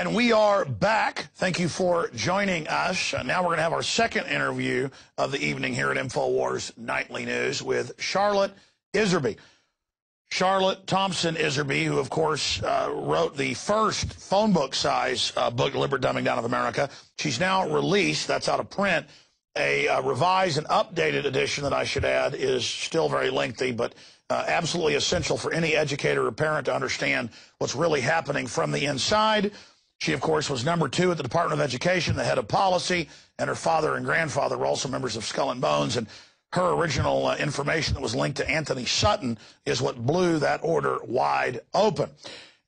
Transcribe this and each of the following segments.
And we are back. Thank you for joining us. Uh, now we're going to have our second interview of the evening here at InfoWars Nightly News with Charlotte Iserbyt. Charlotte Thompson Iserbyt, who, of course, uh, wrote the first phone book size uh, book, Deliberate Dumbing Down of America. She's now released, that's out of print, a uh, revised and updated edition that I should add is still very lengthy, but uh, absolutely essential for any educator or parent to understand what's really happening from the inside. She, of course, was number two at the Department of Education, the head of policy, and her father and grandfather were also members of Skull and Bones. And her original uh, information that was linked to Antony Sutton is what blew that order wide open.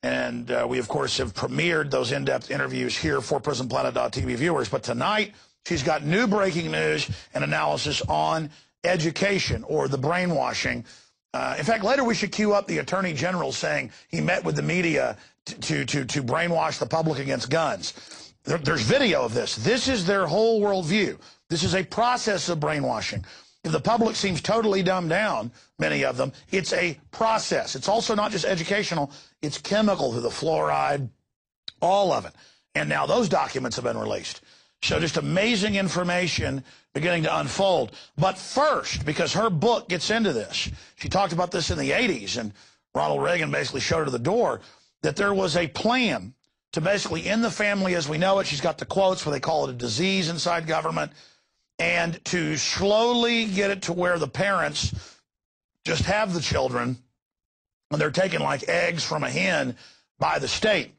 And uh, we, of course, have premiered those in-depth interviews here for PrisonPlanet.tv viewers. But tonight, she's got new breaking news and analysis on education or the brainwashing. Uh, in fact, later we should cue up the Attorney General saying he met with the media to, to, to brainwash the public against guns. There, there's video of this. This is their whole worldview. This is a process of brainwashing. If the public seems totally dumbed down, many of them, it's a process. It's also not just educational, it's chemical through the fluoride, all of it. And now those documents have been released. So just amazing information beginning to unfold. But first, because her book gets into this, she talked about this in the 80s, and Ronald Reagan basically showed her to the door, that there was a plan to basically end the family as we know it. She's got the quotes where they call it a disease inside government and to slowly get it to where the parents just have the children and they're taken like eggs from a hen by the state.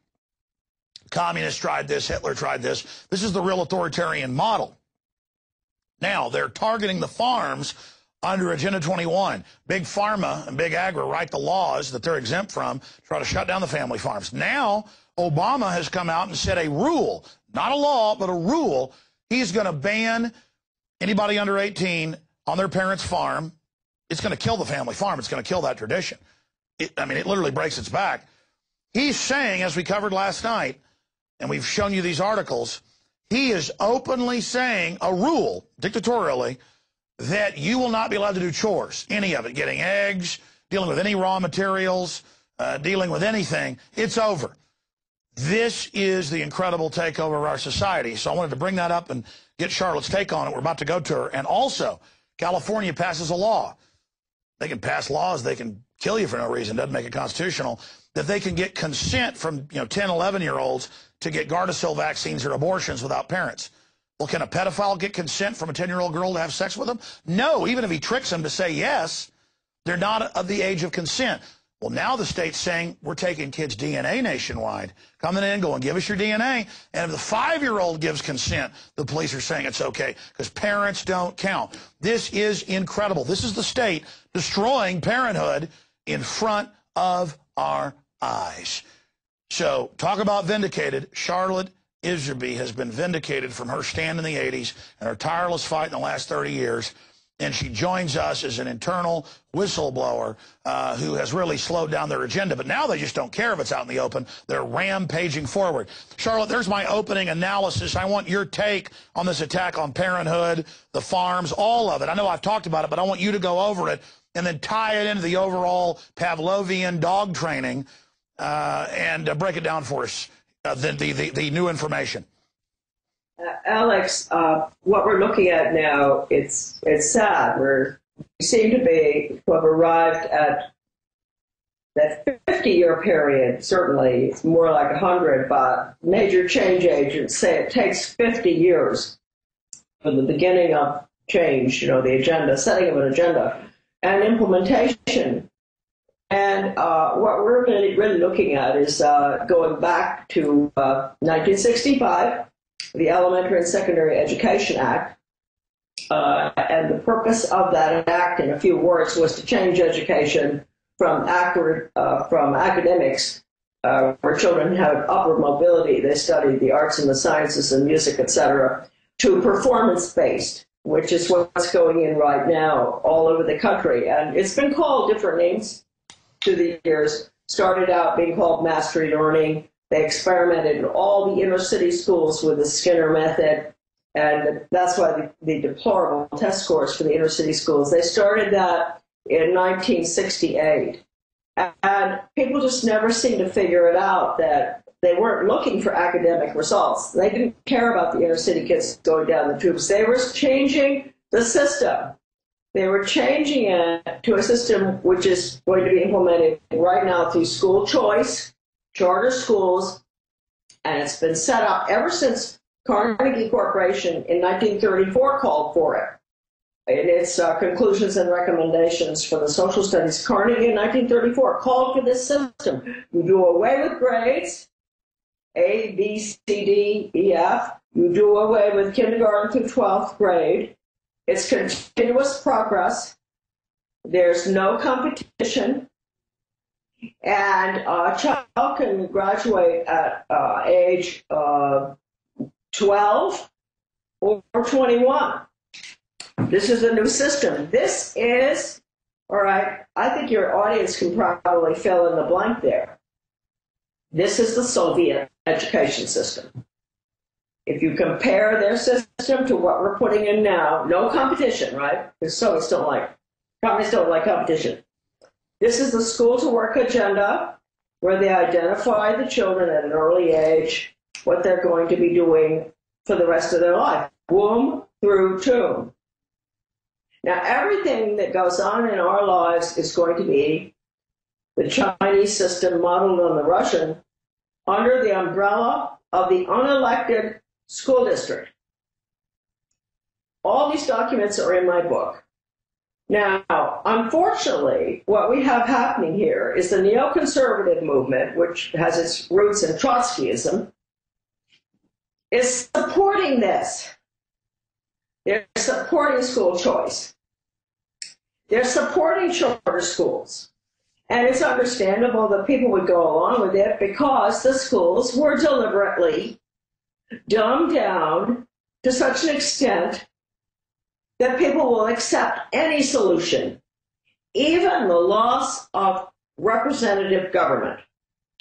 Communists tried this, Hitler tried this. This is the real authoritarian model. Now, they're targeting the farms under Agenda 21. Big Pharma and Big Agri write the laws that they're exempt from, try to shut down the family farms. Now, Obama has come out and said a rule, not a law, but a rule, he's going to ban anybody under 18 on their parents' farm, it's going to kill the family farm. It's going to kill that tradition. It, I mean, it literally breaks its back. He's saying, as we covered last night, and we've shown you these articles, he is openly saying a rule, dictatorially, that you will not be allowed to do chores, any of it, getting eggs, dealing with any raw materials, uh, dealing with anything. It's over. This is the incredible takeover of our society. So I wanted to bring that up and get Charlotte's take on it. We're about to go to her. And also, California passes a law. They can pass laws. They can kill you for no reason. Doesn't make it constitutional. That they can get consent from you know 10, 11 year olds to get Gardasil vaccines or abortions without parents. Well, can a pedophile get consent from a 10 year old girl to have sex with him? No. Even if he tricks them to say yes, they're not of the age of consent. Well, now the state's saying we're taking kids' DNA nationwide. Coming in, going, give us your DNA. And if the five-year-old gives consent, the police are saying it's okay because parents don't count. This is incredible. This is the state destroying parenthood in front of our eyes. So talk about vindicated. Charlotte Iserbyt has been vindicated from her stand in the 80s and her tireless fight in the last 30 years and she joins us as an internal whistleblower uh, who has really slowed down their agenda. But now they just don't care if it's out in the open. They're rampaging forward. Charlotte, there's my opening analysis. I want your take on this attack on parenthood, the farms, all of it. I know I've talked about it, but I want you to go over it and then tie it into the overall Pavlovian dog training uh, and uh, break it down for us, uh, the, the, the, the new information. Uh, Alex, uh, what we're looking at now, it's it's sad. We're, we seem to be to have arrived at that 50-year period. Certainly, it's more like 100, but major change agents say it takes 50 years from the beginning of change, you know, the agenda, setting of an agenda, and implementation. And uh, what we're really, really looking at is uh, going back to 1965 uh, the Elementary and Secondary Education Act. Uh, and the purpose of that act, in a few words, was to change education from accurate, uh, from academics, uh, where children have upward mobility, they study the arts and the sciences and music, etc., to performance-based, which is what's going in right now all over the country. And it's been called different names through the years. Started out being called mastery learning, they experimented in all the inner city schools with the Skinner method, and that's why the, the deplorable test scores for the inner city schools. They started that in 1968. And people just never seem to figure it out that they weren't looking for academic results. They didn't care about the inner city kids going down the tubes. They were changing the system. They were changing it to a system which is going to be implemented right now through school choice, charter schools, and it's been set up ever since Carnegie Corporation in 1934 called for it. In its uh, conclusions and recommendations for the social studies, Carnegie in 1934 called for this system. You do away with grades, A, B, C, D, E, F. You do away with kindergarten through 12th grade. It's continuous progress. There's no competition. And a child can graduate at uh, age uh, 12 or 21. This is a new system. This is, all right, I think your audience can probably fill in the blank there. This is the Soviet education system. If you compare their system to what we're putting in now, no competition, right? Because Soviets don't like, companies don't like competition. This is the school to work agenda where they identify the children at an early age, what they're going to be doing for the rest of their life, womb through tomb. Now, everything that goes on in our lives is going to be the Chinese system modeled on the Russian under the umbrella of the unelected school district. All these documents are in my book. Now, unfortunately, what we have happening here is the neoconservative movement, which has its roots in Trotskyism, is supporting this. They're supporting school choice. They're supporting charter schools. And it's understandable that people would go along with it because the schools were deliberately dumbed down to such an extent that people will accept any solution, even the loss of representative government,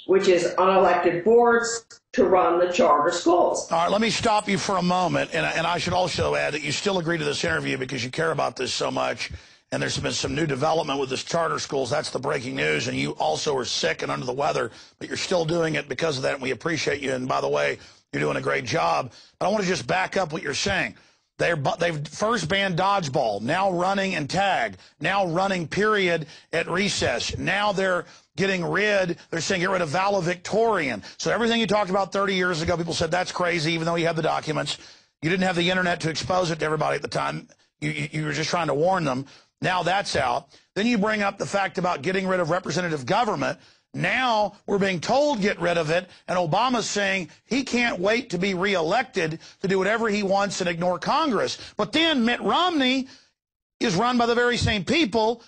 which is unelected boards to run the charter schools. All right, let me stop you for a moment. And, and I should also add that you still agree to this interview because you care about this so much. And there's been some new development with this charter schools. That's the breaking news. And you also are sick and under the weather, but you're still doing it because of that. And we appreciate you. And by the way, you're doing a great job. But I want to just back up what you're saying. They're, they've first banned dodgeball, now running and tag, now running period at recess. Now they're getting rid, they're saying get rid of valedictorian. So everything you talked about 30 years ago, people said that's crazy, even though you had the documents. You didn't have the internet to expose it to everybody at the time. You, you, you were just trying to warn them. Now that's out. Then you bring up the fact about getting rid of representative government. Now we're being told get rid of it, and Obama's saying he can't wait to be reelected to do whatever he wants and ignore Congress. But then Mitt Romney is run by the very same people,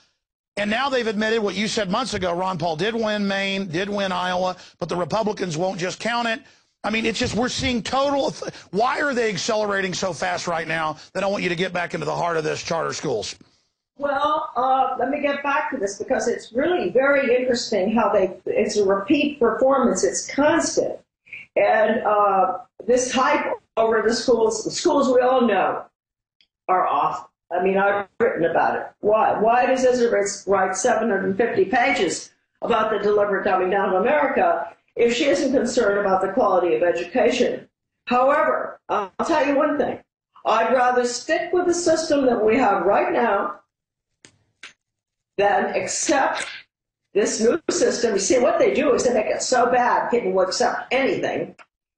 and now they've admitted what you said months ago. Ron Paul did win Maine, did win Iowa, but the Republicans won't just count it. I mean, it's just we're seeing total. Why are they accelerating so fast right now? That I want you to get back into the heart of this charter schools. Well, uh, let me get back to this because it's really very interesting how they, it's a repeat performance, it's constant. And uh, this hype over the schools, the schools we all know are off. I mean, I've written about it. Why? Why does Iserbyt write 750 pages about the deliberate dumbing down of America if she isn't concerned about the quality of education? However, I'll tell you one thing. I'd rather stick with the system that we have right now then accept this new system. You see, what they do is they make it so bad people will accept anything.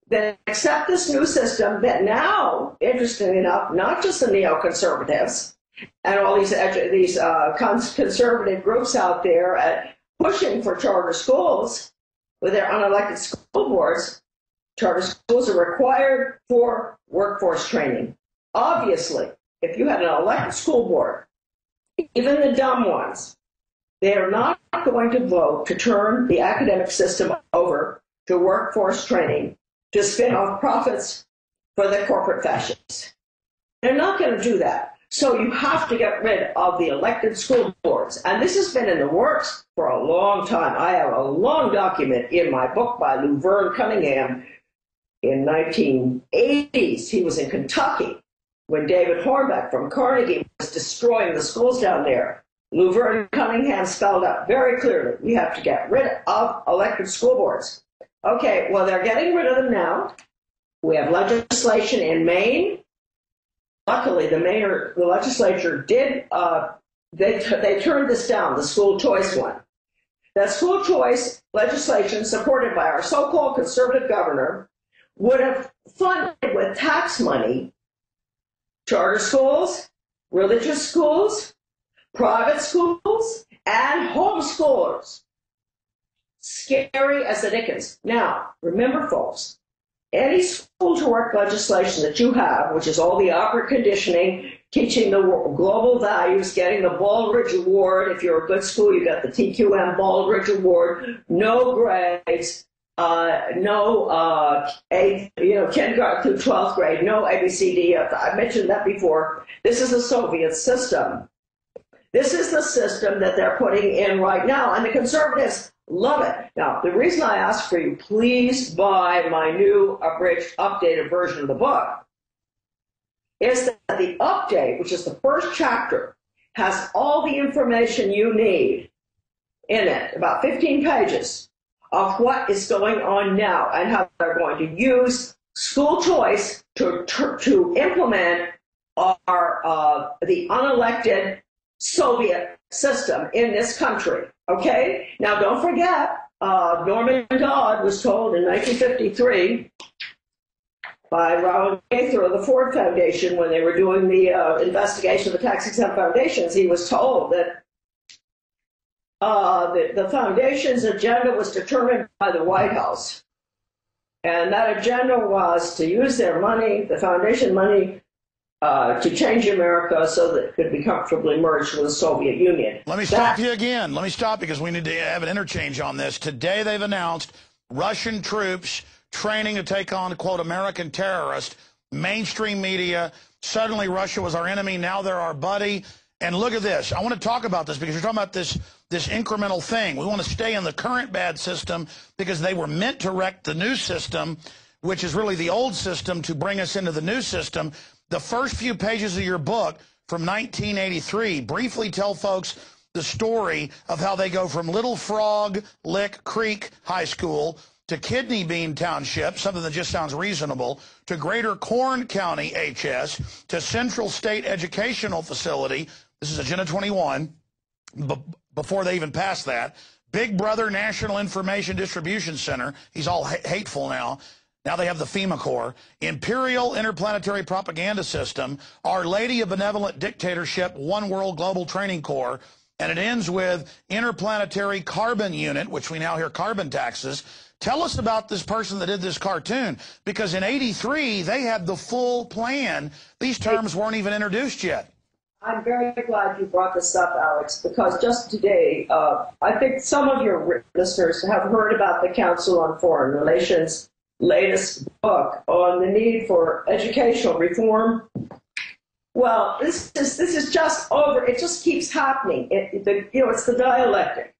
Then accept this new system that now, interestingly enough, not just the neoconservatives and all these these uh, conservative groups out there at pushing for charter schools with their unelected school boards. Charter schools are required for workforce training. Obviously, if you had an elected school board even the dumb ones, they are not going to vote to turn the academic system over to workforce training to spin off profits for the corporate fascists. They're not going to do that. So you have to get rid of the elected school boards. And this has been in the works for a long time. I have a long document in my book by Luvern Cunningham in 1980s. He was in Kentucky when David Hornbeck from Carnegie was destroying the schools down there, Luvern Cunningham spelled out very clearly we have to get rid of elected school boards. Okay, well, they're getting rid of them now. We have legislation in Maine. Luckily, the mayor, the legislature did, uh, they, they turned this down, the school choice one. That school choice legislation, supported by our so called conservative governor, would have funded with tax money charter schools, religious schools, private schools, and homeschoolers. Scary as the dickens. Now, remember, folks, any school to work legislation that you have, which is all the upward conditioning, teaching the global values, getting the Baldrige Award. If you're a good school, you got the TQM Baldrige Award, no grades, uh, no uh, you know, kindergarten through 12th grade, no ABCD. I mentioned that before. This is the Soviet system. This is the system that they're putting in right now, and the conservatives love it. Now, the reason I ask for you, please buy my new abridged, updated version of the book, is that the update, which is the first chapter, has all the information you need in it, about 15 pages of what is going on now and how they're going to use school choice to, to, to implement our uh, the unelected Soviet system in this country. Okay? Now, don't forget, uh, Norman Dodd was told in 1953 by Rowan Gaither of the Ford Foundation when they were doing the uh, investigation of the tax exempt foundations, he was told that uh, the, the foundation's agenda was determined by the White House. And that agenda was to use their money, the foundation money, uh, to change America so that it could be comfortably merged with the Soviet Union. Let me stop that, you again. Let me stop because we need to have an interchange on this. Today they've announced Russian troops training to take on, quote, American terrorists. Mainstream media, suddenly Russia was our enemy, now they're our buddy. And look at this. I want to talk about this because you're talking about this this incremental thing. We want to stay in the current bad system because they were meant to wreck the new system, which is really the old system, to bring us into the new system. The first few pages of your book from 1983 briefly tell folks the story of how they go from Little Frog Lick Creek High School to Kidney Bean Township, something that just sounds reasonable, to Greater Corn County HS, to Central State Educational Facility. This is Agenda 21 before they even passed that. Big Brother National Information Distribution Center. He's all ha hateful now. Now they have the FEMA Corps. Imperial Interplanetary Propaganda System. Our Lady of Benevolent Dictatorship, One World Global Training Corps. And it ends with Interplanetary Carbon Unit, which we now hear carbon taxes. Tell us about this person that did this cartoon, because in 83, they had the full plan. These terms weren't even introduced yet. I'm very glad you brought this up, Alex, because just today, uh, I think some of your listeners have heard about the Council on Foreign Relations latest book on the need for educational reform. Well, this is this is just over. It just keeps happening. It, the, you know, it's the dialectic.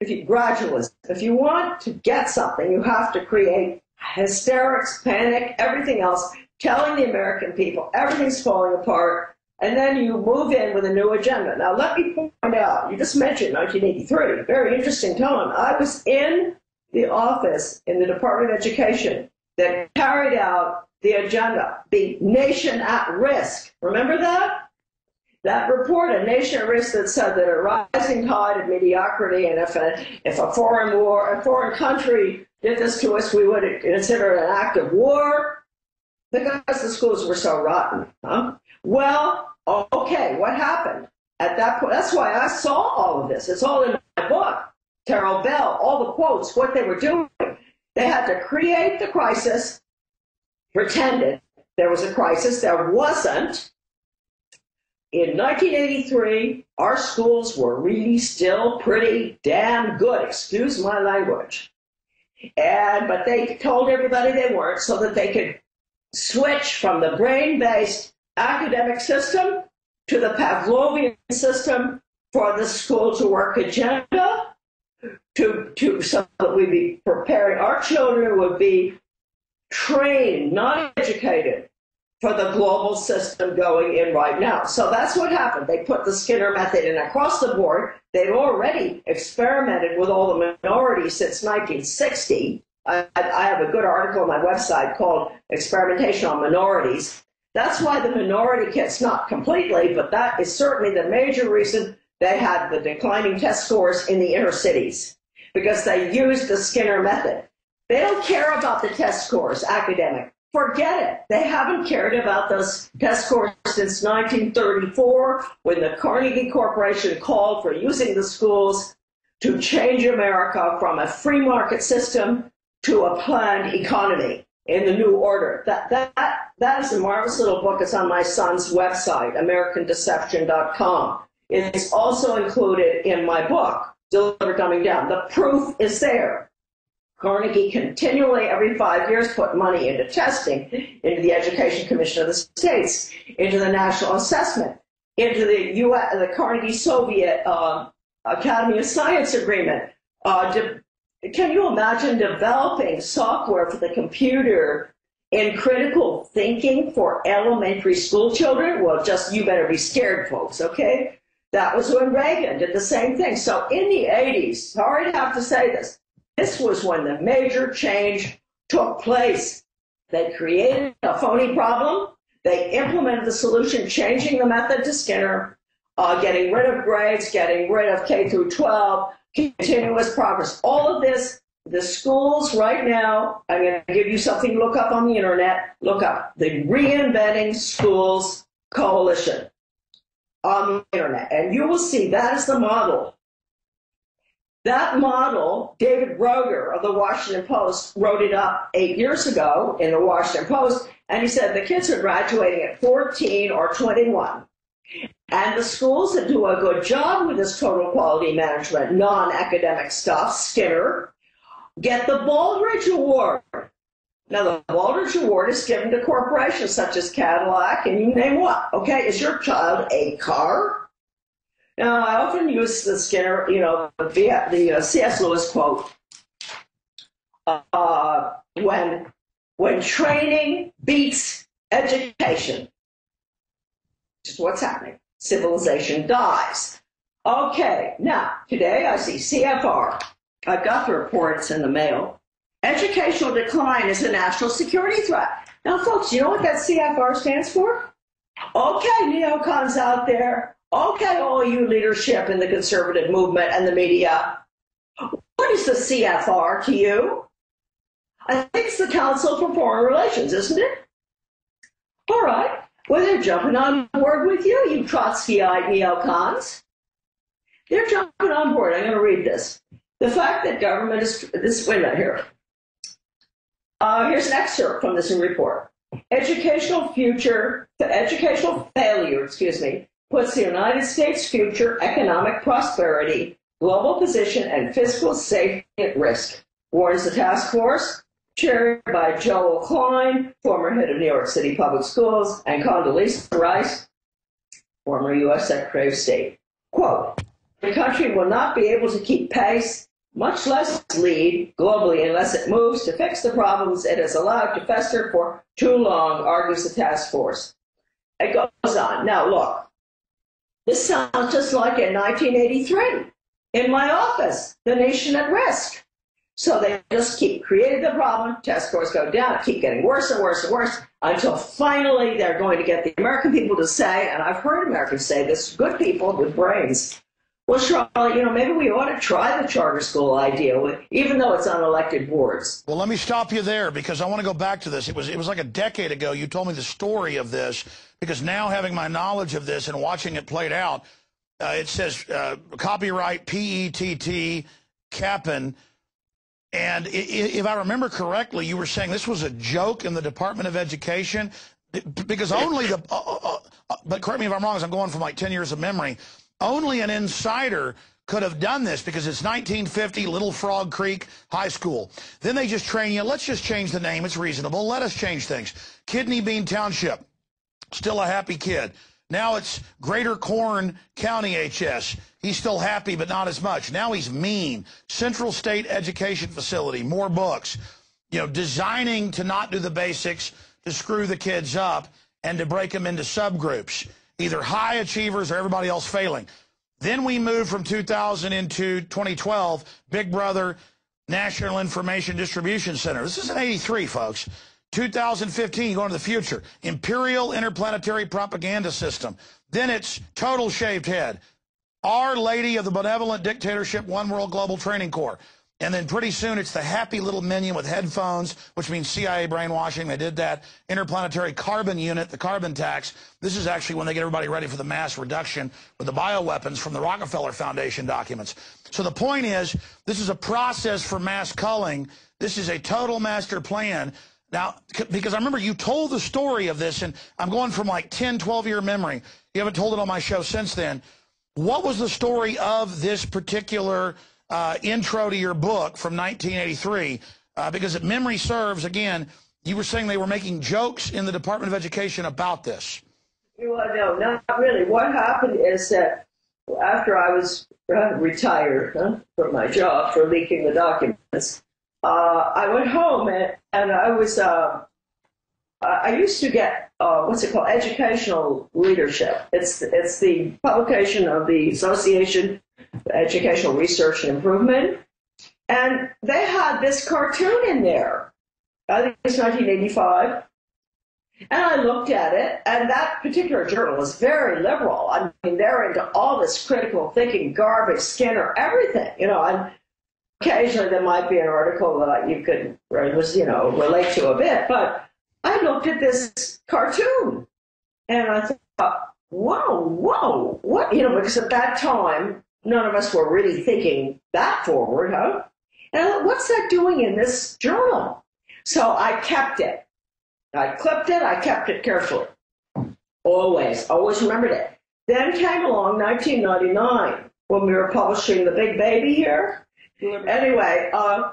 If you gradualism, if you want to get something, you have to create hysterics, panic, everything else, telling the American people everything's falling apart and then you move in with a new agenda. Now, let me point out, you just mentioned 1983, very interesting time. I was in the office in the Department of Education that carried out the agenda, the nation at risk. Remember that? That report, a nation at risk, that said that a rising tide of mediocrity, and if a, if a foreign war, a foreign country did this to us, we would consider it an act of war because the schools were so rotten. Huh? Well, okay, what happened? At that point, that's why I saw all of this. It's all in my book. Carol Bell, all the quotes, what they were doing. They had to create the crisis, pretended there was a crisis, there wasn't. In 1983, our schools were really still pretty damn good, excuse my language. And but they told everybody they weren't so that they could switch from the brain-based academic system to the Pavlovian system for the school to work agenda to, to so that we be preparing our children would be trained, not educated for the global system going in right now. So that's what happened. They put the Skinner method in across the board. They've already experimented with all the minorities since 1960. I, I have a good article on my website called Experimentation on Minorities. That's why the minority kids, not completely, but that is certainly the major reason they had the declining test scores in the inner cities because they used the Skinner method. They don't care about the test scores, academic. Forget it. They haven't cared about those test scores since 1934 when the Carnegie Corporation called for using the schools to change America from a free market system to a planned economy in the new order. That, that, that is a marvelous little book. It's on my son's website, AmericanDeception.com. It's also included in my book, Deliver Dumbing Down. The proof is there. Carnegie continually, every five years, put money into testing, into the Education Commission of the States, into the National Assessment, into the US, the Carnegie Soviet uh, Academy of Science Agreement. Uh, de- can you imagine developing software for the computer in critical thinking for elementary school children? Well, just you better be scared, folks, okay? That was when Reagan did the same thing. So in the 80s, sorry to have to say this, this was when the major change took place. They created a phony problem. They implemented the solution, changing the method to Skinner, uh, getting rid of grades, getting rid of K through 12, continuous progress. All of this, the schools right now, I'm going to give you something to look up on the internet. Look up the Reinventing Schools Coalition on the internet, and you will see that is the model that model, David Broder of the Washington Post wrote it up eight years ago in the Washington Post, and he said the kids are graduating at 14 or 21. And the schools that do a good job with this total quality management, non-academic stuff, Skinner, get the Baldrige Award. Now, the Baldrige Award is given to corporations such as Cadillac and you name what. Okay, is your child a car? Now, I often use the Skinner, you know, the, the uh, C.S. Lewis quote uh, when, when training beats education, just what's happening. Civilization dies. Okay, now, today I see CFR. I've got the reports in the mail. Educational decline is a national security threat. Now, folks, you know what that CFR stands for? Okay, neocons out there, Okay, all you leadership in the conservative movement and the media, what is the CFR to you? I think it's the Council for Foreign Relations, isn't it? All right. Well, they're jumping on board with you, you Trotskyite neocons. They're jumping on board. I'm going to read this. The fact that government is this. Wait a minute here. Uh, here's an excerpt from this report. Educational future, educational failure, excuse me, puts the United States' future economic prosperity, global position, and fiscal safety at risk, warns the task force, chaired by Joel Klein, former head of New York City Public Schools, and Condoleezza Rice, former U.S. Secretary of State. Quote, the country will not be able to keep pace, much less lead globally unless it moves to fix the problems it has allowed to fester for too long, argues the task force. It goes on. Now, look, this sounds just like in 1983 in my office, the nation at risk. So they just keep creating the problem, test scores go down, keep getting worse and worse and worse until finally they're going to get the American people to say, and I've heard Americans say this, good people with brains, well, Charlotte, you know, maybe we ought to try the charter school idea, even though it's on elected boards. Well, let me stop you there because I want to go back to this. It was it was like a decade ago. You told me the story of this because now having my knowledge of this and watching it played out, uh, it says uh, copyright P E T T Kappan. And if I remember correctly, you were saying this was a joke in the Department of Education because only the. Uh, uh, uh, but correct me if I'm wrong, as I'm going from like 10 years of memory only an insider could have done this because it's 1950 Little Frog Creek High School. Then they just train you. Let's just change the name. It's reasonable. Let us change things. Kidney Bean Township, still a happy kid. Now it's Greater Corn County HS. He's still happy, but not as much. Now he's mean. Central State Education Facility, more books. You know, designing to not do the basics, to screw the kids up, and to break them into subgroups either high achievers or everybody else failing. Then we move from 2000 into 2012, Big Brother, National Information Distribution Center. This is in 83, folks. 2015, going to the future. Imperial Interplanetary Propaganda System. Then it's Total Shaved Head. Our Lady of the Benevolent Dictatorship One World Global Training Corps. And then pretty soon it's the happy little minion with headphones, which means CIA brainwashing. They did that. Interplanetary carbon unit, the carbon tax. This is actually when they get everybody ready for the mass reduction with the bioweapons from the Rockefeller Foundation documents. So the point is, this is a process for mass culling. This is a total master plan. Now, because I remember you told the story of this, and I'm going from like 10, 12 year memory. You haven't told it on my show since then. What was the story of this particular uh, intro to your book from 1983 uh, because if memory serves, again, you were saying they were making jokes in the Department of Education about this. Well, no, not really. What happened is that after I was uh, retired huh, from my job for leaking the documents, uh, I went home and, and I was, uh, I used to get, uh, what's it called, educational leadership. It's, it's the publication of the Association Educational Research and Improvement. And they had this cartoon in there. I think it's 1985. And I looked at it, and that particular journal was very liberal. I mean, they're into all this critical thinking, garbage, Skinner, everything, you know. And occasionally there might be an article that you could, was you know, relate to a bit. But I looked at this cartoon, and I thought, whoa, whoa, what, you know, because at that time none of us were really thinking that forward, huh? And thought, what's that doing in this journal? So I kept it. I clipped it, I kept it carefully. Always, always remembered it. Then came along 1999 when we were publishing The Big Baby here. Anyway, uh,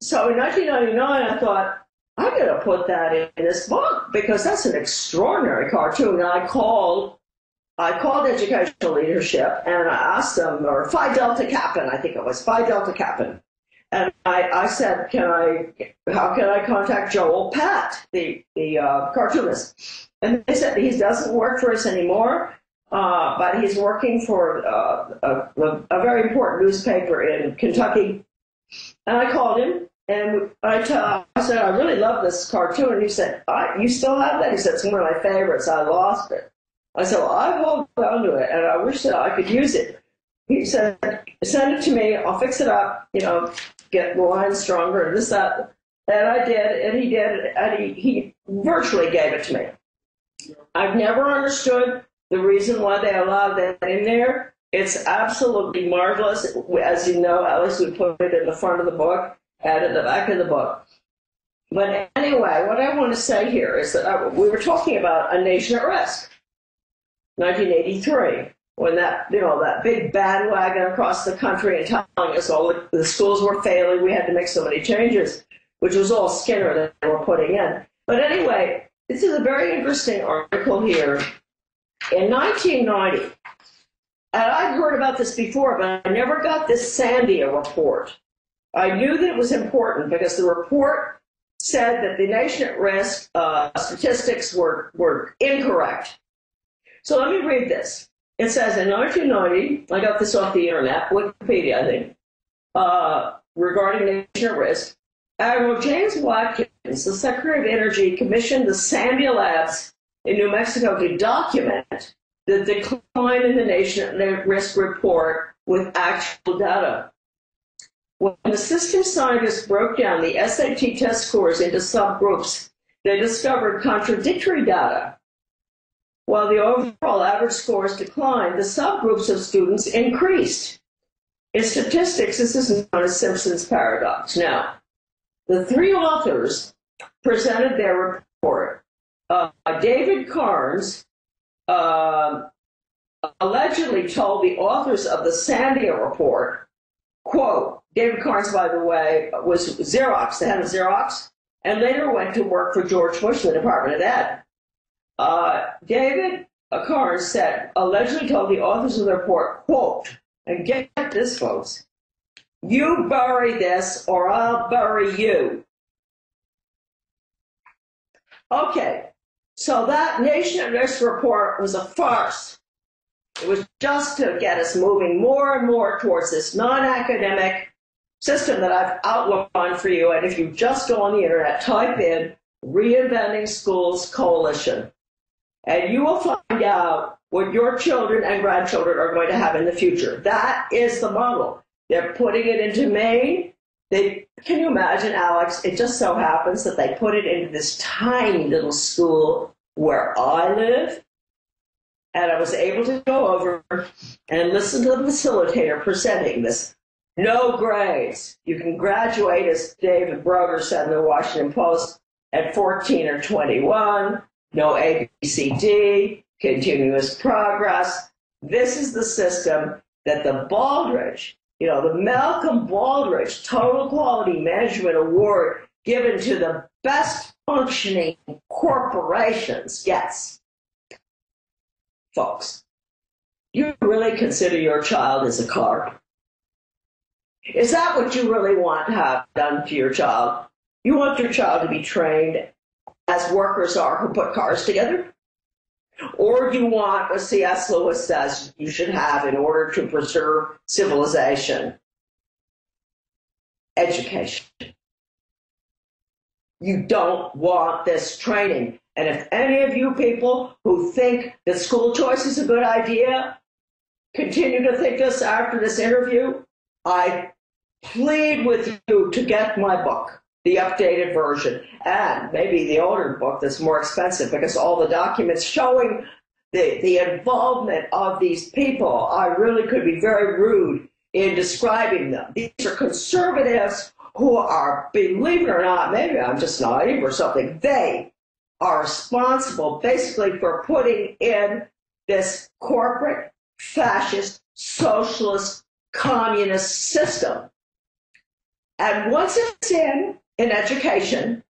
so in 1999, I thought, I'm going to put that in this book because that's an extraordinary cartoon. And I called I called educational leadership and I asked them, or Phi Delta Kappan, I think it was Phi Delta Kappan. And I, I said, can I, how can I contact Joel Pett, the, the uh, cartoonist? And they said he doesn't work for us anymore, uh, but he's working for uh, a, a, very important newspaper in Kentucky. And I called him and I, said, I really love this cartoon. And he said, you still have that? He said, it's one of my favorites. I lost it. I said, well, I hold on to it, and I wish that I could use it. He said, send it to me. I'll fix it up, you know, get the lines stronger and this, that. And I did, and he did, and he, he virtually gave it to me. I've never understood the reason why they allowed that in there. It's absolutely marvelous. As you know, Alex would put it in the front of the book and in the back of the book. But anyway, what I want to say here is that I, we were talking about a nation at risk. 1983, when that, you know, that big bandwagon across the country and telling us all the, the schools were failing, we had to make so many changes, which was all Skinner that they were putting in. But anyway, this is a very interesting article here. In 1990, and I'd heard about this before, but I never got this Sandia report. I knew that it was important because the report said that the nation at risk uh, statistics were, were incorrect. So let me read this. It says in 1990, I got this off the internet, Wikipedia, I think, uh, regarding nation at risk. Admiral James Watkins, the Secretary of Energy, commissioned the Sandia Labs in New Mexico to document the decline in the nation at risk report with actual data. When the system scientists broke down the SAT test scores into subgroups, they discovered contradictory data while the overall average scores declined, the subgroups of students increased. In statistics, this is known as Simpson's paradox. Now, the three authors presented their report. Uh, David Kearns uh, allegedly told the authors of the Sandia report, quote, David Kearns, by the way, was Xerox, the head of Xerox, and later went to work for George Bush the Department of Ed. Uh, David Kearns said, allegedly told the authors of the report, quote, and get this, folks, you bury this or I'll bury you. Okay, so that Nation at Risk report was a farce. It was just to get us moving more and more towards this non academic system that I've outlined for you. And if you just go on the internet, type in Reinventing Schools Coalition, and you will find out what your children and grandchildren are going to have in the future. That is the model. They're putting it into Maine. They can you imagine, Alex? It just so happens that they put it into this tiny little school where I live. And I was able to go over and listen to the facilitator presenting this. No grades. You can graduate, as David Broder said in the Washington Post, at 14 or 21. No ABCD, continuous progress. This is the system that the Baldrige you know, the Malcolm Baldrige Total Quality Management Award given to the best functioning corporations Yes. Folks, you really consider your child as a car? Is that what you really want to have done to your child? You want your child to be trained as workers are who put cars together? Or you want what C.S. Lewis says you should have in order to preserve civilization? Education. You don't want this training. And if any of you people who think that school choice is a good idea continue to think this after this interview, I plead with you to get my book the updated version, and maybe the older book that's more expensive because all the documents showing the, the involvement of these people, I really could be very rude in describing them. These are conservatives who are, believe it or not, maybe I'm just naive or something, they are responsible basically for putting in this corporate, fascist, socialist, communist system. And once it's in, in education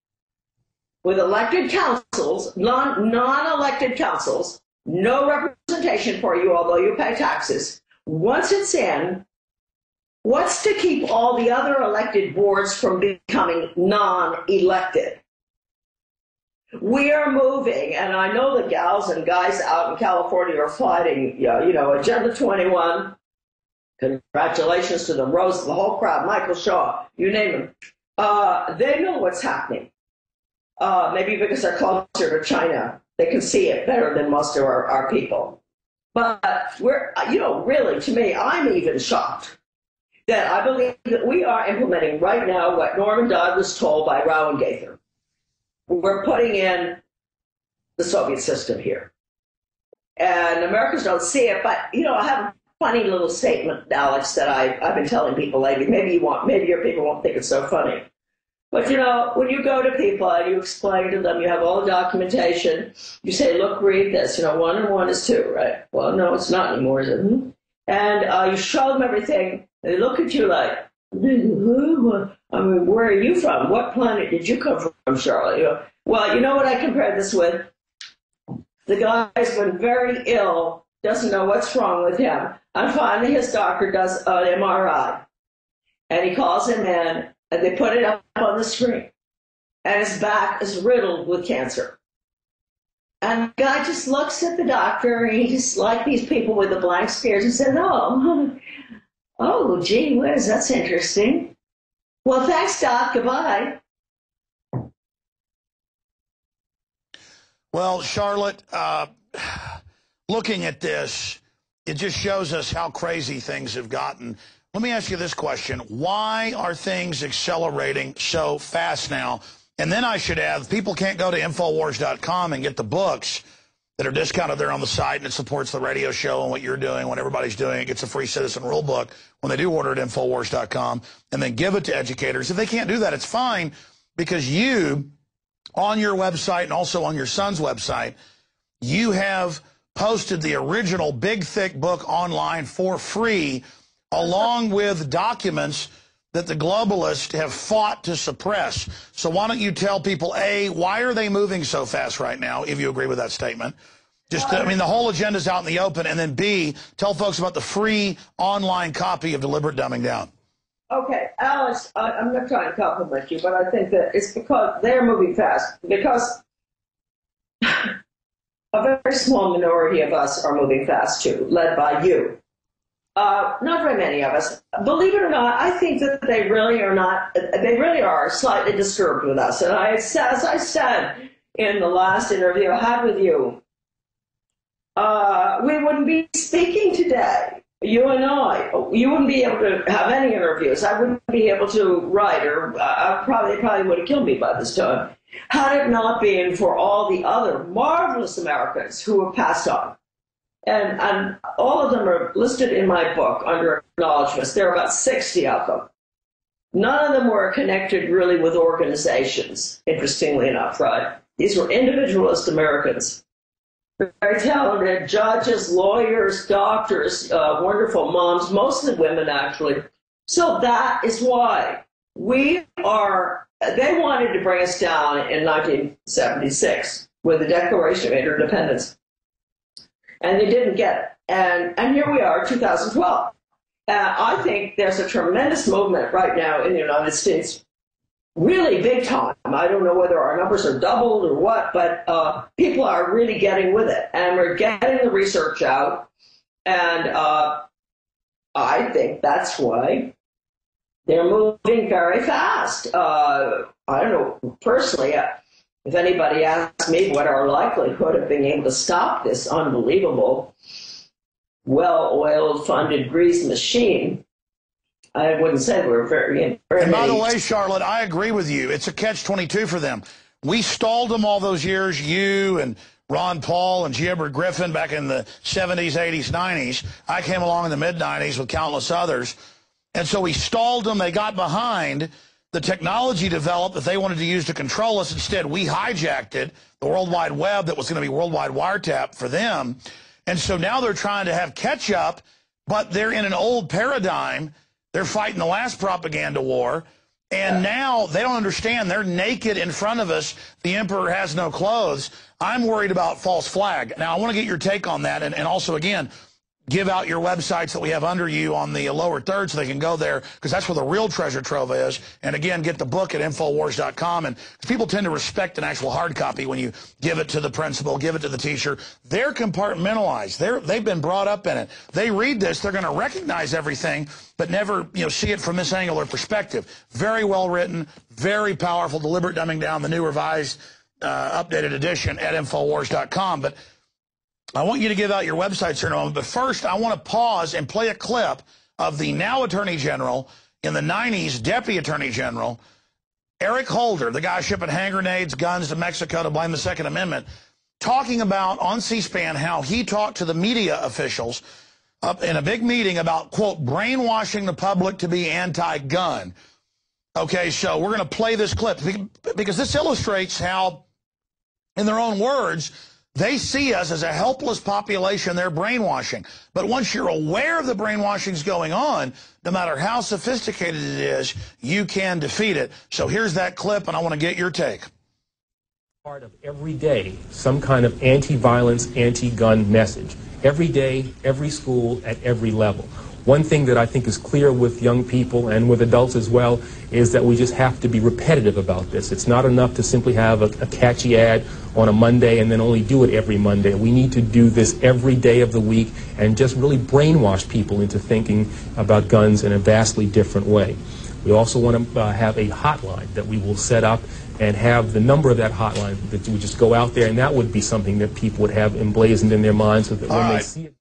with elected councils, non, non-elected councils, no representation for you, although you pay taxes. Once it's in, what's to keep all the other elected boards from becoming non-elected? We are moving, and I know the gals and guys out in California are fighting, you know, Agenda 21. Congratulations to them, Rose, the whole crowd, Michael Shaw, you name them uh, they know what's happening. Uh, maybe because they're closer to China, they can see it better than most of our, our people. But we're, you know, really, to me, I'm even shocked that I believe that we are implementing right now what Norman Dodd was told by Rowan Gaither. We're putting in the Soviet system here. And Americans don't see it, but, you know, I have funny little statement, Alex, that I, I've been telling people lately. Maybe you want, maybe your people won't think it's so funny. But you know, when you go to people and you explain to them, you have all the documentation. You say, "Look, read this." You know, one and one is two, right? Well, no, it's not anymore, is it? Hmm? And uh, you show them everything. They look at you like, I mean, where are you from? What planet did you come from, Charlotte? You know, well, you know what I compare this with? The guy's been very ill, doesn't know what's wrong with him, and finally his doctor does an MRI, and he calls him in and they put it up on the screen. And his back is riddled with cancer. And the guy just looks at the doctor and he just like these people with the blank stares and says, Oh, oh, gee whiz, that's interesting. Well, thanks, Doc. Goodbye. Well, Charlotte, uh, looking at this, it just shows us how crazy things have gotten. Let me ask you this question. Why are things accelerating so fast now? And then I should add, people can't go to Infowars.com and get the books that are discounted there on the site and it supports the radio show and what you're doing, what everybody's doing. It gets a free citizen rule book when they do order at Infowars.com and then give it to educators. If they can't do that, it's fine because you, on your website and also on your son's website, you have posted the original big, thick book online for free along with documents that the globalists have fought to suppress. So why don't you tell people, A, why are they moving so fast right now, if you agree with that statement? Just, I mean, the whole agenda's out in the open. And then B, tell folks about the free online copy of Deliberate Dumbing Down. Okay, Alice, I, I'm not trying to compliment you, but I think that it's because they're moving fast. Because a very small minority of us are moving fast too, led by you. uh, not very many of us. Believe it or not, I think that they really are not, they really are slightly disturbed with us. And I, as I said in the last interview I had with you, uh, we wouldn't be speaking today. You and I, you wouldn't be able to have any interviews. I wouldn't be able to write, or uh, I probably probably would have killed me by this time, had it not been for all the other marvelous Americans who have passed on and, and all of them are listed in my book under acknowledgments. There are about 60 of them. None of them were connected really with organizations, interestingly enough, right? These were individualist Americans. Very talented judges, lawyers, doctors, uh, wonderful moms, mostly women actually. So that is why we are, they wanted to bring us down in 1976 with the Declaration of Interdependence and they didn't get it. And, and here we are, 2012. Uh, I think there's a tremendous movement right now in the United States, really big time. I don't know whether our numbers are doubled or what, but uh, people are really getting with it, and we're getting the research out. And uh, I think that's why they're moving very fast. Uh, I don't know personally. Uh, if anybody asks me what our likelihood of being able to stop this unbelievable, well-oiled, funded grease machine, I wouldn't say we're very. very and by the way, Charlotte, I agree with you. It's a catch-22 for them. We stalled them all those years, you and Ron Paul and G. Edward Griffin back in the 70s, 80s, 90s. I came along in the mid-90s with countless others. And so we stalled them. They got behind the technology developed that they wanted to use to control us. Instead, we hijacked it, the World Wide Web that was going to be worldwide wiretap for them. And so now they're trying to have catch up, but they're in an old paradigm. They're fighting the last propaganda war. And now they don't understand. They're naked in front of us. The emperor has no clothes. I'm worried about false flag. Now, I want to get your take on that. And, and also, again, give out your websites that we have under you on the lower third so they can go there because that's where the real treasure trove is. And again, get the book at Infowars.com. And people tend to respect an actual hard copy when you give it to the principal, give it to the teacher. They're compartmentalized. They're, they've been brought up in it. They read this, they're going to recognize everything, but never you know see it from this angular perspective. Very well written, very powerful, deliberate dumbing down, the new revised, uh, updated edition at Infowars.com. But I want you to give out your websites here in a moment, but first I want to pause and play a clip of the now Attorney General in the 90s, Deputy Attorney General, Eric Holder, the guy shipping hand grenades, guns to Mexico to blame the Second Amendment, talking about on C-SPAN how he talked to the media officials up in a big meeting about, quote, brainwashing the public to be anti-gun. Okay, so we're going to play this clip because this illustrates how, in their own words, they see us as a helpless population. They're brainwashing. But once you're aware of the brainwashings going on, no matter how sophisticated it is, you can defeat it. So here's that clip, and I want to get your take. Part of every day, some kind of anti-violence, anti-gun message. Every day, every school, at every level. One thing that I think is clear with young people and with adults as well is that we just have to be repetitive about this. It's not enough to simply have a, a, catchy ad on a Monday and then only do it every Monday. We need to do this every day of the week and just really brainwash people into thinking about guns in a vastly different way. We also want to uh, have a hotline that we will set up and have the number of that hotline that we just go out there and that would be something that people would have emblazoned in their minds so that when they see it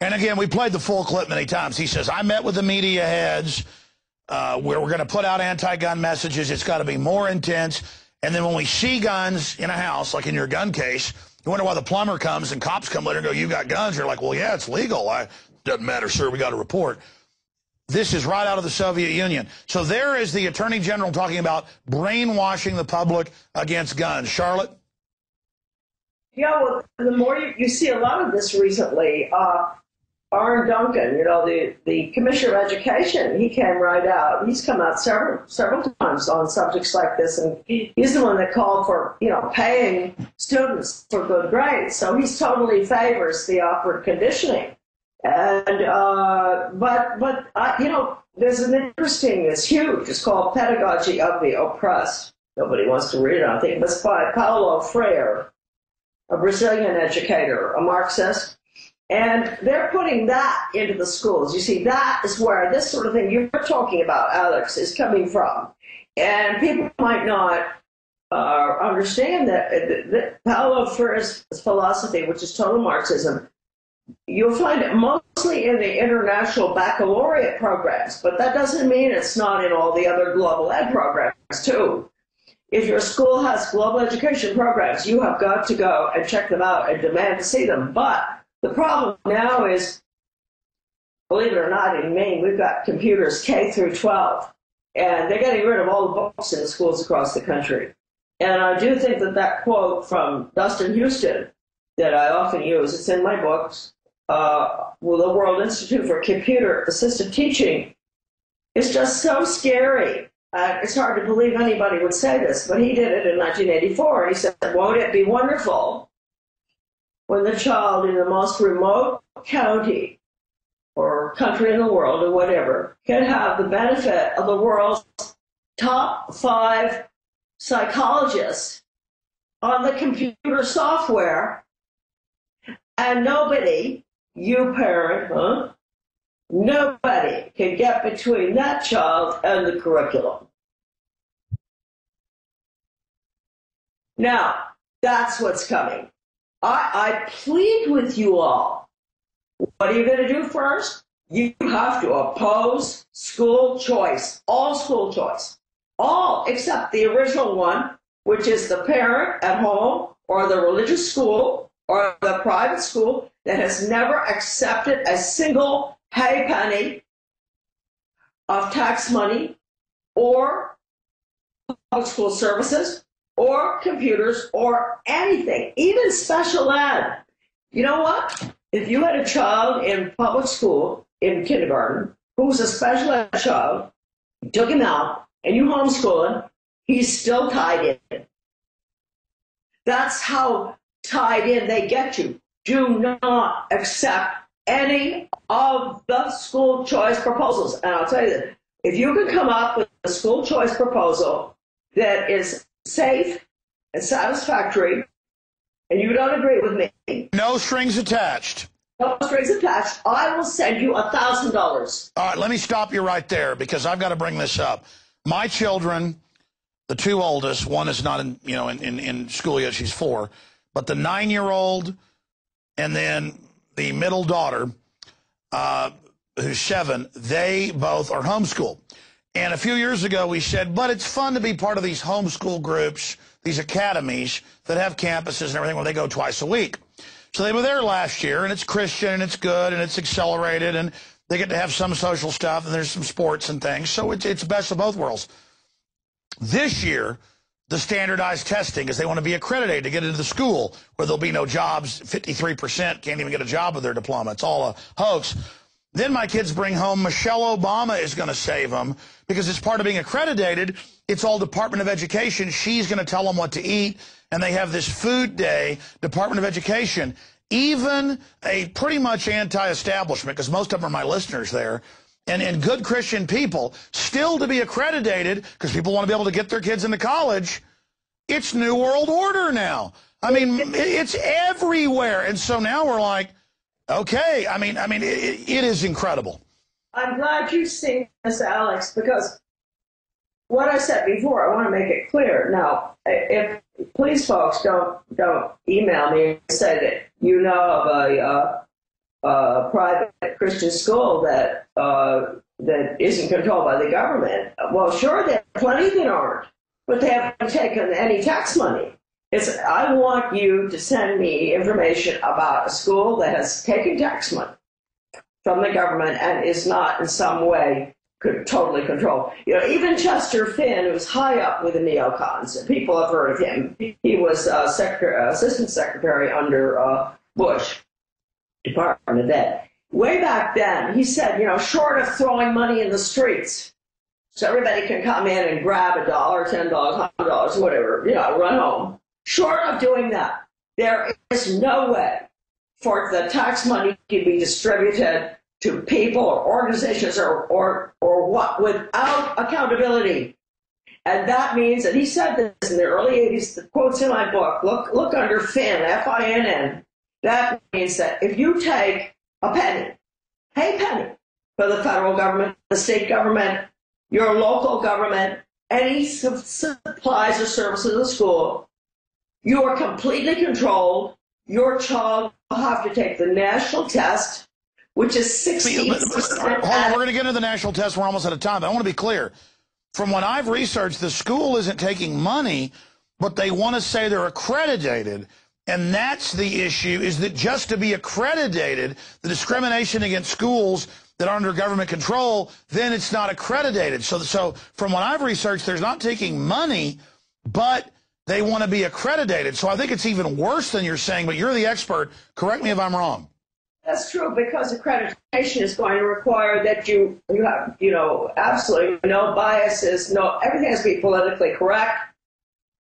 and again, we played the full clip many times. He says, I met with the media heads uh, where we're going to put out anti-gun messages. It's got to be more intense. And then when we see guns in a house, like in your gun case, you wonder why the plumber comes and cops come later and go, you got guns. You're like, well, yeah, it's legal. I, doesn't matter, sir. We got a report. This is right out of the Soviet Union. So there is the Attorney General talking about brainwashing the public against guns. Charlotte? Yeah, well, the more you, you see a lot of this recently, uh, Arne Duncan, you know, the, the Commissioner of Education, he came right out. He's come out several several times on subjects like this, and he's the one that called for, you know, paying students for good grades. So he totally favors the upward conditioning. And uh, but but uh, you know, there's an interesting, it's huge. It's called Pedagogy of the Oppressed. Nobody wants to read it. I think it's by Paulo Freire, a Brazilian educator, a Marxist And they're putting that into the schools. You see, that is where this sort of thing you're talking about, Alex, is coming from. And people might not uh, understand that, that Paulo Freire's philosophy, which is total Marxism, you'll find it mostly in the international baccalaureate programs, but that doesn't mean it's not in all the other global ed programs too. If your school has global education programs, you have got to go and check them out and demand to see them. But the problem now is, believe it or not, in Maine, we've got computers K through 12, and they're getting rid of all the books in the schools across the country. And I do think that that quote from Dustin Heuston that I often use, it's in my books, uh, well, the World Institute for Computer Assisted Teaching, is just so scary. Uh, it's hard to believe anybody would say this, but he did it in 1984. And he said, Won't it be wonderful when the child in the most remote county or country in the world or whatever can have the benefit of the world's top five psychologists on the computer software and nobody, you parent, huh? Nobody can get between that child and the curriculum. Now, that's what's coming. I, I plead with you all. What are you going to do first? You have to oppose school choice, all school choice, all except the original one, which is the parent at home or the religious school or the private school that has never accepted a single penny of tax money or public school services or computers or anything, even special ed. You know what? If you had a child in public school in kindergarten who was a special ed child, you took him out and you homeschool him, he's still tied in. That's how tied in they get you. Do not accept any of the school choice proposals. And I'll tell you that if you can come up with a school choice proposal that is safe and satisfactory, and you don't agree with me. No strings attached. No strings attached. I will send you a thousand dollars. All right, let me stop you right there because I've got to bring this up. My children, the two oldest, one is not in you know in, in, in school yet, she's four, but the nine year old and then the middle daughter, uh, who's seven, they both are homeschooled. And a few years ago, we said, but it's fun to be part of these homeschool groups, these academies that have campuses and everything where they go twice a week. So they were there last year, and it's Christian, and it's good, and it's accelerated, and they get to have some social stuff, and there's some sports and things. So it's, it's best of both worlds. This year, the standardized testing is they want to be accredited to get into the school where there'll be no jobs. 53% can't even get a job with their diploma. It's all a hoax. Then my kids bring home Michelle Obama is going to save them because it's part of being accredited. It's all Department of Education. She's going to tell them what to eat. And they have this food day, Department of Education. Even a pretty much anti-establishment, because most of them are my listeners there, and, and good Christian people, still to be accredited, because people want to be able to get their kids into college, it's New World Order now. I mean, it's everywhere. And so now we're like, Okay, I mean, I mean, it, it is incredible. I'm glad you've seen this, Alex, because what I said before, I want to make it clear. Now, if please, folks, don't don't email me and say that you know of a, uh, a private Christian school that uh, that isn't controlled by the government. Well, sure, there are plenty that aren't, but they haven't taken any tax money. I want you to send me information about a school that has taken tax money from the government and is not in some way could totally control. You know, even Chester Finn, who's high up with the neocons, people have heard of him. He was uh, secretary, uh, assistant secretary under uh, Bush, Department of Ed. Way back then, he said, you know, short of throwing money in the streets, so everybody can come in and grab a dollar, ten dollars, hundred dollars, whatever, you know, run home. Short of doing that, there is no way for the tax money to be distributed to people or organizations or, or, or what without accountability. And that means, and he said this in the early 80s, the quotes in my book, look, look under Finn, F-I-N-N, That means that if you take a penny, a penny for the federal government, the state government, your local government, any supplies or services in the school, you are completely controlled. Your child will have to take the national test, which is 60 Hold on, we're going to get into the national test. We're almost out of time, but I want to be clear. From what I've researched, the school isn't taking money, but they want to say they're accredited. And that's the issue, is that just to be accredited, the discrimination against schools that are under government control, then it's not accredited. So, so from what I've researched, there's not taking money, but they want to be accredited. So I think it's even worse than you're saying, but you're the expert. Correct me if I'm wrong. That's true because accreditation is going to require that you you have you know absolutely no biases, no everything has to be politically correct.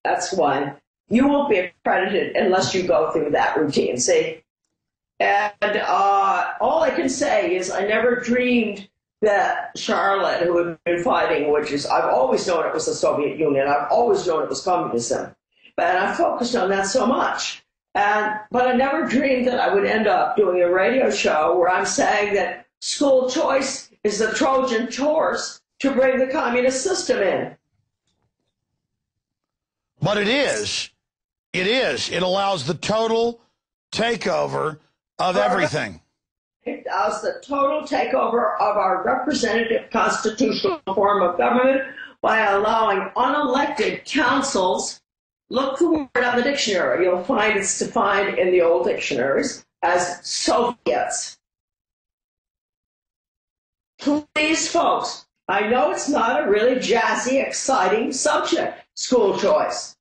That's one. You won't be accredited unless you go through that routine. See, and uh, all I can say is I never dreamed that Charlotte, who had been fighting, which is, I've always known it was the Soviet Union, I've always known it was communism, but I focused on that so much. And, but I never dreamed that I would end up doing a radio show where I'm saying that school choice is the Trojan horse to bring the communist system in. But it is. It is. It allows the total takeover of everything. It allows the total takeover of our representative constitutional form of government by allowing unelected councils. Look the word on the dictionary. You'll find it's defined in the old dictionaries as Soviets. Please, folks, I know it's not a really jazzy, exciting subject, school choice,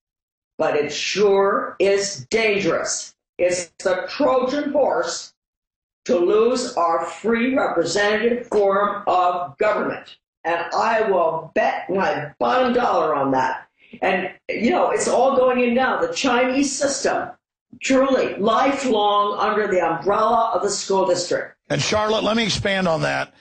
but it sure is dangerous. It's the Trojan horse to lose our free representative form of government. And I will bet my bottom dollar on that. And, you know, it's all going in now. The Chinese system, truly lifelong under the umbrella of the school district. And Charlotte, let me expand on that.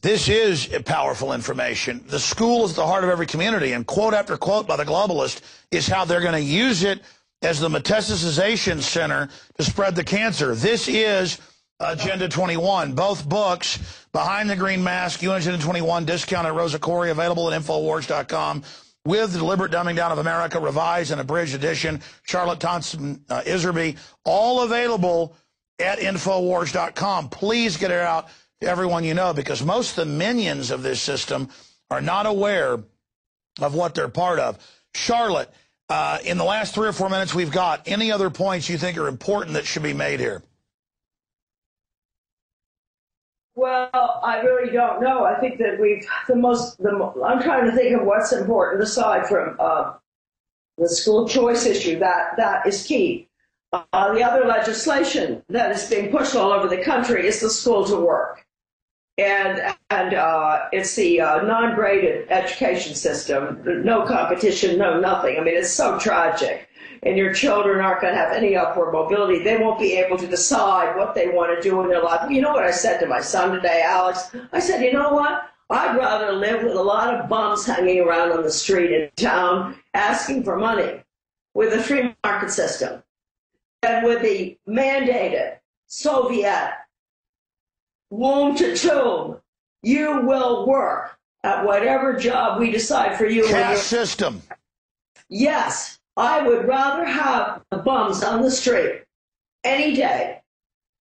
This is powerful information. The school is the heart of every community, and quote after quote by the globalist is how they're going to use it as the metastasization center to spread the cancer. This is Agenda 21. Both books, Behind the Green Mask, UN Agenda 21, discount at Rosa Koire, available at Infowars.com with the Deliberate Dumbing Down of America, revised and abridged edition, Charlotte Thompson uh, Iserbyt, all available at Infowars.com. Please get it out to everyone you know because most of the minions of this system are not aware of what they're part of. Charlotte, uh, in the last three or four minutes we've got, any other points you think are important that should be made here? Well, I really don't know. I think that we've the most. The, I'm trying to think of what's important aside from uh, the school choice issue. That that is key. Uh, the other legislation that is being pushed all over the country is the school to work and and uh, it's the uh, non-graded education system. No competition, no nothing. I mean, it's so tragic. And your children aren't going to have any upward mobility. They won't be able to decide what they want to do in their life. You know what I said to my son today, Alex? I said, you know what? I'd rather live with a lot of bums hanging around on the street in town asking for money with a free market system than with the mandated Soviet womb to tomb, you will work at whatever job we decide for you. Caste system. Yes, I would rather have the bums on the street any day.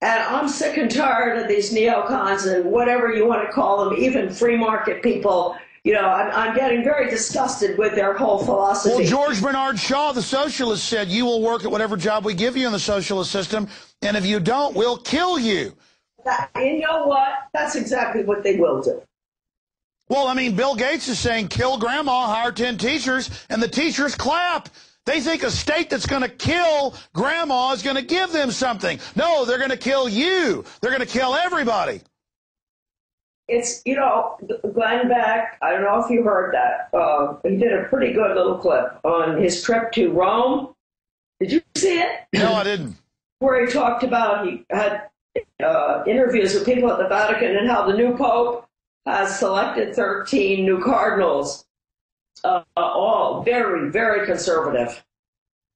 And I'm sick and tired of these neocons and whatever you want to call them, even free market people. You know, I'm, I'm getting very disgusted with their whole philosophy. Well, George Bernard Shaw, the socialist, said, You will work at whatever job we give you in the socialist system, and if you don't, we'll kill you. That, you know what? That's exactly what they will do. Well, I mean, Bill Gates is saying kill grandma, hire 10 teachers, and the teachers clap. They think a state that's going to kill grandma is going to give them something. No, they're going to kill you. They're going to kill everybody. It's, you know, Glenn Beck, I don't know if you heard that. Uh, he did a pretty good little clip on his trip to Rome. Did you see it? No, I didn't. Where he talked about he had uh, interviews with people at the Vatican and how the new Pope has selected 13 new cardinals, uh, all very, very conservative.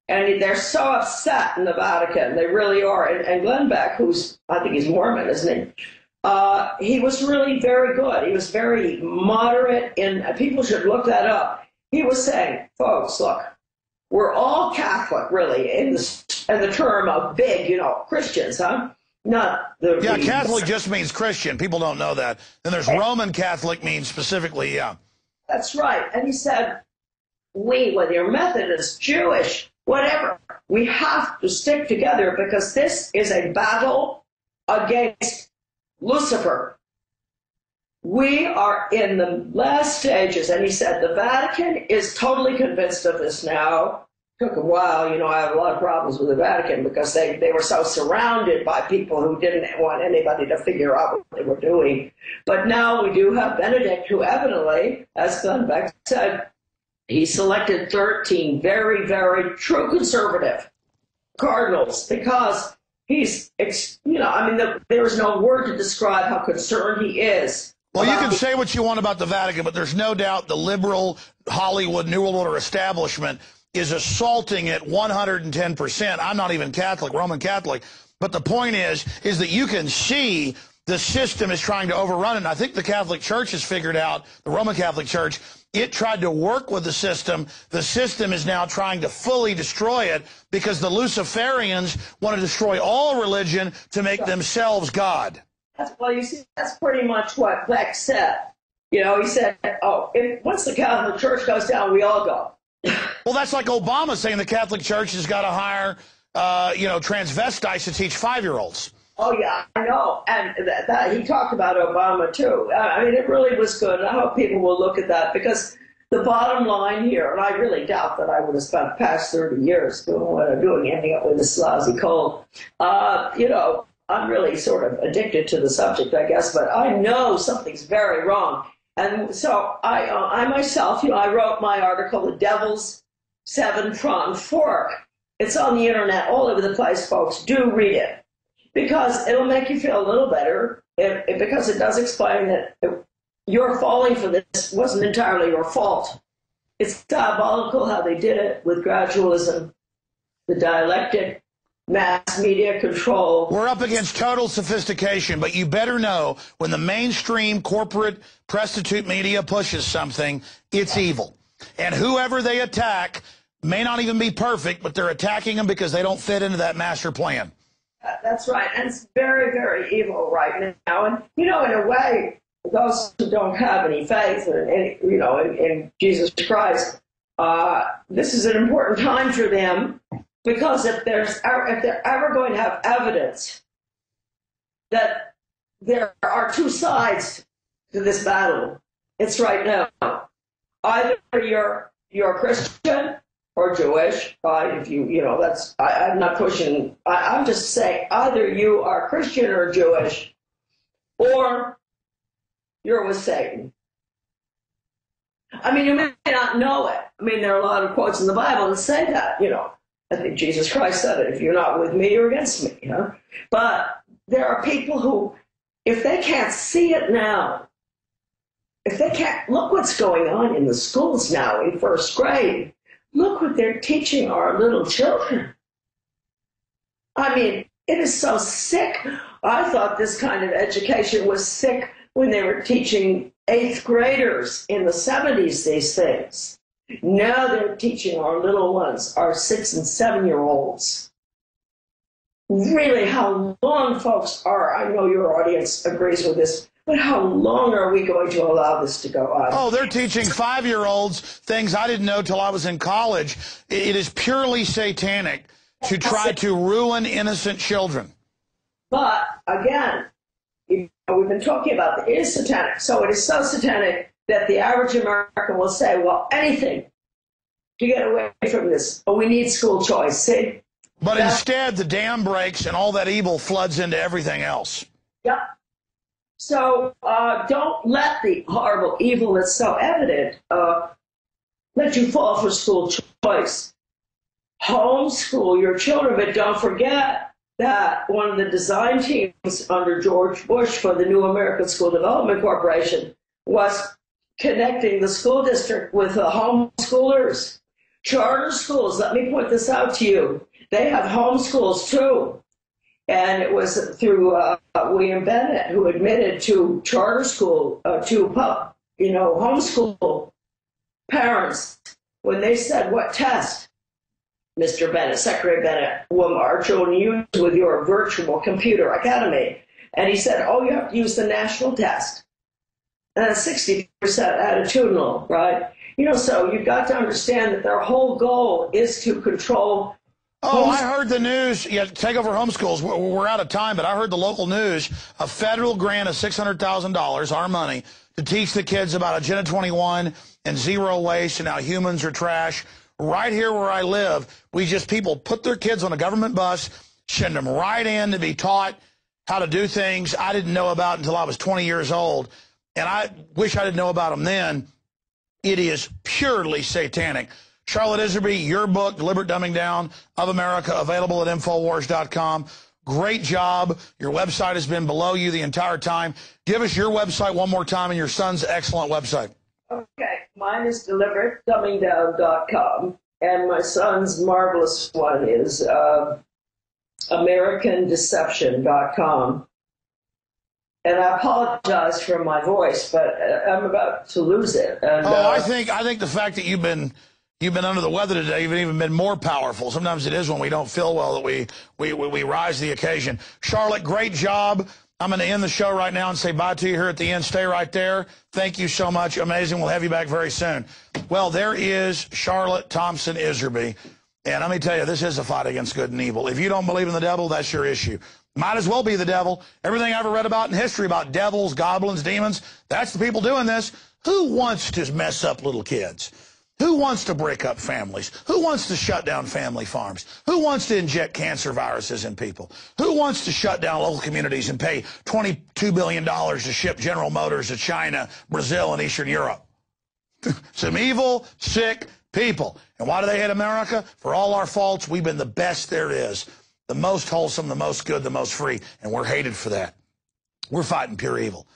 And they're so upset in the Vatican. They really are. And, and Glenn Beck, who's, I think he's Mormon, isn't he? Uh, he was really very good. He was very moderate, and people should look that up. He was saying, folks, look, we're all Catholic, really, in the, in the term of big, you know, Christians, huh? Not the. Yeah, Catholic just means Christian. People don't know that. Then there's Roman Catholic means specifically, yeah. That's right. And he said, we, whether you're Methodist, Jewish, whatever, we have to stick together because this is a battle against Lucifer. We are in the last stages, and he said the Vatican is totally convinced of this now. Took a while, you know. I have a lot of problems with the Vatican because they, they were so surrounded by people who didn't want anybody to figure out what they were doing. But now we do have Benedict, who evidently, as Glenn Beck said, he selected 13 very, very true conservative cardinals because he's, it's, you know, I mean, the, there is no word to describe how concerned he is. Well, you can say what you want about the Vatican, but there's no doubt the liberal Hollywood New World Order establishment is assaulting it 110%. I'm not even Catholic, Roman Catholic. But the point is, is that you can see the system is trying to overrun it. And I think the Catholic Church has figured out, the Roman Catholic Church, it tried to work with the system. The system is now trying to fully destroy it because the Luciferians want to destroy all religion to make themselves God. That's, well, you see, that's pretty much what Beck said. You know, he said, oh, if, once the Catholic Church goes down, we all go. Well, that's like Obama saying the Catholic Church has got to hire, uh, you know, transvestites to teach five-year-olds. Oh yeah, I know, and that, that, he talked about Obama too. I mean, it really was good. I hope people will look at that because the bottom line here, and I really doubt that I would have spent the past 30 years doing what I'm doing, ending up with this lousy cold. Uh, you know, I'm really sort of addicted to the subject, I guess, but I know something's very wrong. And so I, uh, I myself, you know, I wrote my article, The Devil's Seven Pronged Fork. It's on the internet all over the place, folks. Do read it because it'll make you feel a little better if, if, because it does explain that your falling for this wasn't entirely your fault. It's diabolical how they did it with gradualism, the dialectic, mass media control. We're up against total sophistication, but you better know when the mainstream corporate prostitute media pushes something, it's evil. And whoever they attack may not even be perfect, but they're attacking them because they don't fit into that master plan. That's right. And it's very, very evil right now. And, you know, in a way, those who don't have any faith in, in you know, in, in Jesus Christ, uh, this is an important time for them because if there's if they're ever going to have evidence that there are two sides to this battle, it's right now. Either you're you're Christian or Jewish. Uh, if you, you know, that's, I, am not pushing, I, I'm just saying either you are Christian or Jewish, or you're with Satan. I mean, you may not know it. I mean, there are a lot of quotes in the Bible that say that, you know. I think Jesus Christ said it if you're not with me, you're against me, you know. But there are people who, if they can't see it now, if they can't look what's going on in the schools now in first grade, Look what they're teaching our little children. I mean, it is so sick. I thought this kind of education was sick when they were teaching eighth graders in the 70s these things. Now they're teaching our little ones, our six and seven year olds. Really, how long, folks, are, I know your audience agrees with this, but how long are we going to allow this to go on? Oh, they're teaching five-year-olds things I didn't know till I was in college. It is purely satanic to try to ruin innocent children. But again, you know, we've been talking about it is satanic. So it is so satanic that the average American will say, well, anything to get away from this. But we need school choice. See? But instead, the dam breaks and all that evil floods into everything else. Yep. So uh, don't let the horrible evil that's so evident uh, let you fall for school choice. Homeschool your children, but don't forget that one of the design teams under George Bush for the new American School Development Corporation was connecting the school district with the homeschoolers charter schools, let me point this out to you. They have homeschools too. And it was through uh, William Bennett who admitted to charter school, uh, to pub, you know, homeschool parents when they said, What test, Mr. Bennett, Secretary Bennett, will our children use with your virtual computer academy? And he said, Oh, you have to use the national test. And that's 60% attitudinal, right? You know, so you've got to understand that their whole goal is to control Oh, I heard the news. Yeah, take over homeschools. We're, we're out of time, but I heard the local news a federal grant of $600,000, our money, to teach the kids about Agenda 21 and zero waste and how humans are trash. Right here where I live, we just, people put their kids on a government bus, send them right in to be taught how to do things I didn't know about until I was 20 years old. And I wish I didn't know about them then. It is purely satanic. Charlotte Iserbyt, your book, Deliberate Dumbing Down of America, available at Infowars.com. Great job. Your website has been below you the entire time. Give us your website one more time and your son's excellent website. Okay, mine is deliberatedumbingdown.com, and my son's marvelous one is uh, AmericanDeception.com. And I apologize for my voice, but uh, I'm about to lose it. And, oh, uh, I think I think the fact that you've been you've been under the weather today, you've even been more powerful. Sometimes it is when we don't feel well that we we we, we rise to the occasion. Charlotte, great job. I'm going to end the show right now and say bye to you here at the end. Stay right there. Thank you so much. Amazing. We'll have you back very soon. Well, there is Charlotte Thompson Iserbyt. And let me tell you, this is a fight against good and evil. If you don't believe in the devil, that's your issue. Might as well be the devil. Everything I ever read about in history about devils, goblins, demons, that's the people doing this. Who wants to mess up little kids? Who wants to break up families? Who wants to shut down family farms? Who wants to inject cancer viruses in people? Who wants to shut down local communities and pay $22 billion to ship General Motors to China, Brazil, and Eastern Europe? Some evil, sick people. And why do they hate America? For all our faults, we've been the best there is. The most wholesome, the most good, the most free. And we're hated for that. We're fighting pure evil.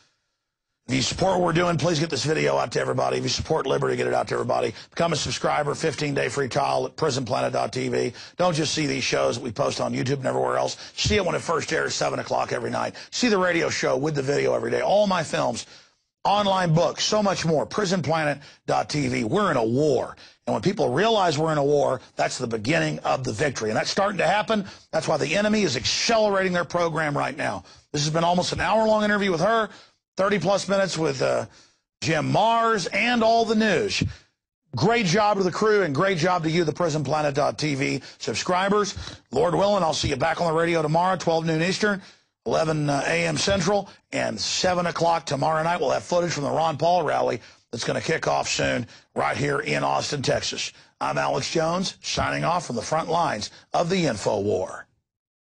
If you support what we're doing, please get this video out to everybody. If you support liberty, get it out to everybody. Become a subscriber, 15-day free trial at prisonplanet.tv. Don't just see these shows that we post on YouTube and everywhere else. See it when it first airs, 7 o'clock every night. See the radio show with the video every day. All my films, online books, so much more. Prisonplanet.tv. We're in a war. And when people realize we're in a war, that's the beginning of the victory. And that's starting to happen. That's why the enemy is accelerating their program right now. This has been almost an hour-long interview with her. 30 plus minutes with uh, Jim Marrs, and all the news. Great job to the crew and great job to you, the prisonplanet.tv subscribers. Lord willing, I'll see you back on the radio tomorrow, 12 noon Eastern, 11 uh, a.m. Central, and 7 o'clock tomorrow night. We'll have footage from the Ron Paul rally that's going to kick off soon right here in Austin, Texas. I'm Alex Jones, signing off from the front lines of the Info War.